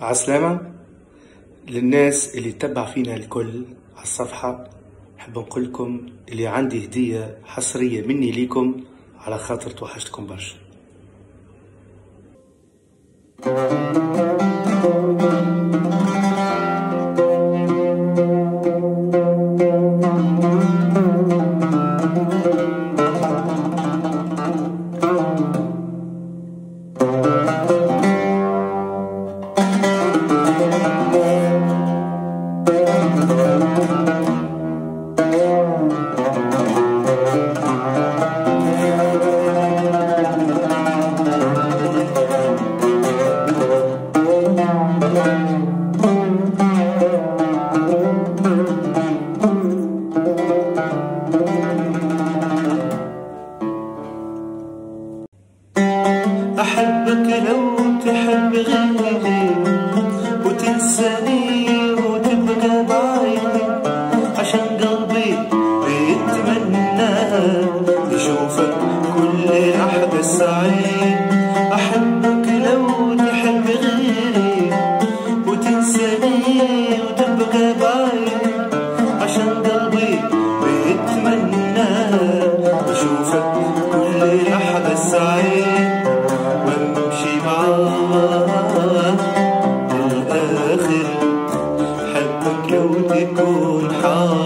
عسلامة للناس اللي تتبع فينا الكل على الصفحة حب نقول لكم اللي عندي هدية حصرية مني ليكم على خاطر توحشتكم برشا. أحبك لو تحب غيري وتنساني وتبقى بعيني عشان قلبي بيتمنى يشوفك كل لحظة سعيدة Good God.